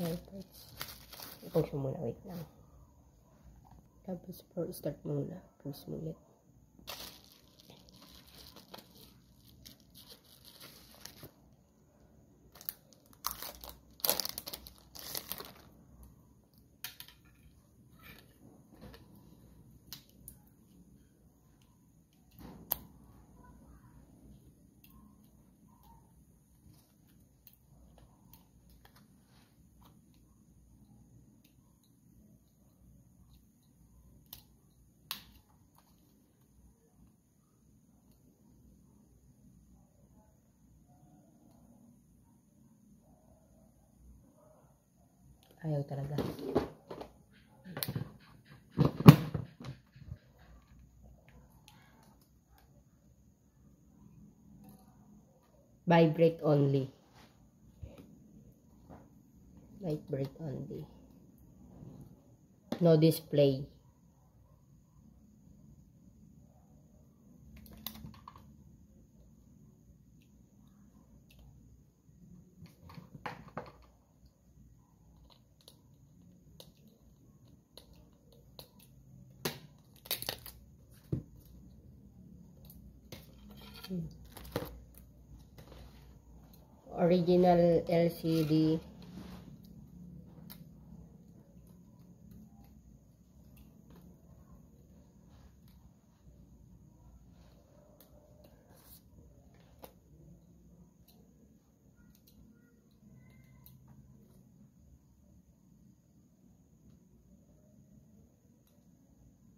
AirPods. Ipong siya muna. Wait lang. Tapos, for start muna. Pause mo ulit. Ayaw talaga. Vibrate only. Vibrate only. No display. original LCD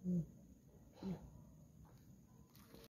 Mm-hmm.